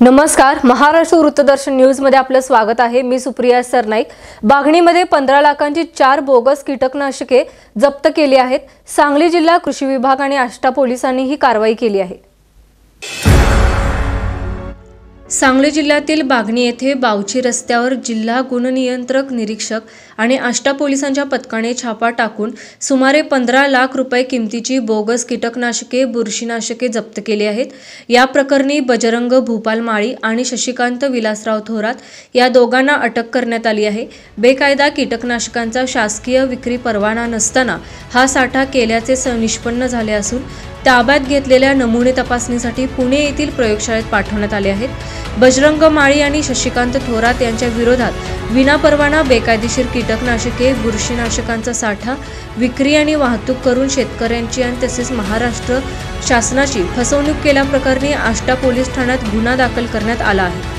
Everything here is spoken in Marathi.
नमस्कार महाराष्ट्र वृत्तदर्शन न्यूजमध्ये आपलं स्वागत आहे. मी सुप्रिया सरनाईक. बागणीमध्ये पंधरा लाखांची चार बोगस कीटकनाशके जप्त केली आहेत. सांगली जिल्हा कृषी विभाग आणि आष्टा पोलिसांनी ही कारवाई केली आहे. सांगली जिल्ह्यातील बागणी येथे बावची रस्त्यावर जिल्हा गुणनियंत्रक निरीक्षक आणि आष्टा पोलिसांच्या पथकाने छापा टाकून सुमारे पंधरा लाख रुपये किमतीची बोगस कीटकनाशके बुरशीनाशके जप्त केली आहेत. या प्रकरणी बजरंग भूपाल माळी आणि शशिकांत विलासराव थोरात या दोघांना अटक करण्यात आली आहे. बेकायदा कीटकनाशकांचा शासकीय विक्री परवाना नसताना हा साठा केल्याचे निष्पन्न झाले असून ताब्यात घेतलेल्या नमुने तपासणीसाठी पुणे येथील प्रयोगशाळेत पाठवण्यात आले आहेत. बजरंग माळी आणि शशिकांत थोरात यांच्या विरोधात विनापरवाना बेकायदेशीर कीटकनाशके बुरशीनाशकांचा साठा विक्री आणि वाहतूक करून शेतकऱ्यांची आणि तसेच महाराष्ट्र शासनाची फसवणूक केल्याप्रकरणी आष्टा पोलीस ठाण्यात गुन्हा दाखल करण्यात आला आहे.